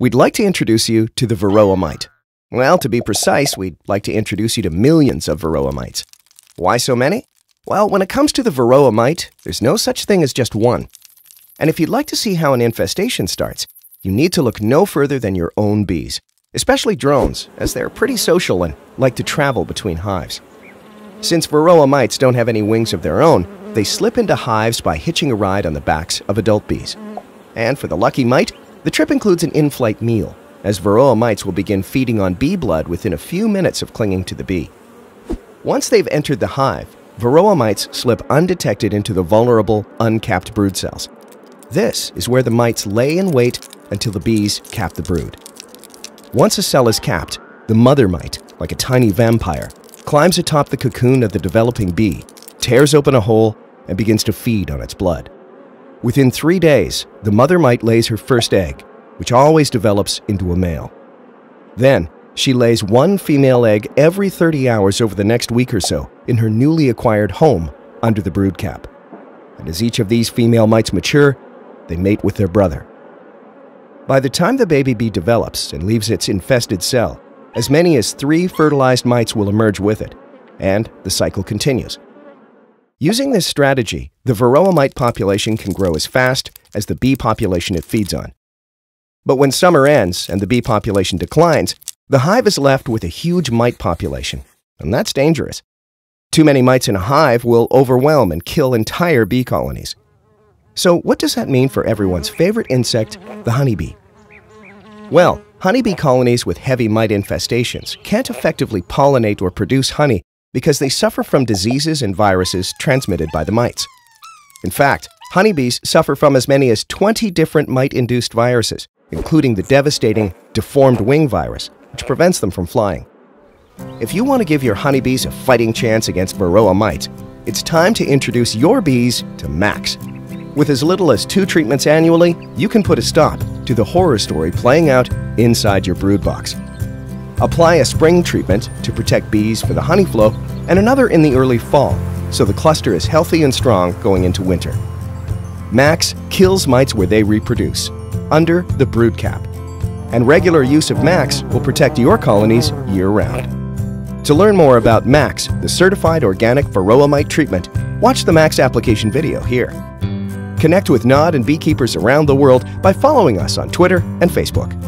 We'd like to introduce you to the Varroa mite. Well, to be precise, we'd like to introduce you to millions of Varroa mites. Why so many? Well, when it comes to the Varroa mite, there's no such thing as just one. And if you'd like to see how an infestation starts, you need to look no further than your own bees, especially drones, as they're pretty social and like to travel between hives. Since Varroa mites don't have any wings of their own, they slip into hives by hitching a ride on the backs of adult bees. And for the lucky mite, the trip includes an in-flight meal, as Varroa mites will begin feeding on bee blood within a few minutes of clinging to the bee. Once they've entered the hive, Varroa mites slip undetected into the vulnerable, uncapped brood cells. This is where the mites lay in wait until the bees cap the brood. Once a cell is capped, the mother mite, like a tiny vampire, climbs atop the cocoon of the developing bee, tears open a hole, and begins to feed on its blood. Within three days, the mother mite lays her first egg, which always develops into a male. Then, she lays one female egg every 30 hours over the next week or so in her newly acquired home under the brood cap. And as each of these female mites mature, they mate with their brother. By the time the baby bee develops and leaves its infested cell, as many as three fertilized mites will emerge with it, and the cycle continues. Using this strategy, the varroa mite population can grow as fast as the bee population it feeds on. But when summer ends and the bee population declines, the hive is left with a huge mite population, and that's dangerous. Too many mites in a hive will overwhelm and kill entire bee colonies. So, what does that mean for everyone's favorite insect, the honeybee? Well, honeybee colonies with heavy mite infestations can't effectively pollinate or produce honey because they suffer from diseases and viruses transmitted by the mites. In fact, honeybees suffer from as many as 20 different mite-induced viruses, including the devastating deformed wing virus, which prevents them from flying. If you want to give your honeybees a fighting chance against Varroa mites, it's time to introduce your bees to MAQS. With as little as two treatments annually, you can put a stop to the horror story playing out inside your brood box. Apply a spring treatment to protect bees for the honey flow and another in the early fall so the cluster is healthy and strong going into winter. MAQS kills mites where they reproduce, under the brood cap. And regular use of MAQS will protect your colonies year round. To learn more about MAQS, the certified organic varroa mite treatment, watch the MAQS application video here. Connect with Nod and beekeepers around the world by following us on Twitter and Facebook.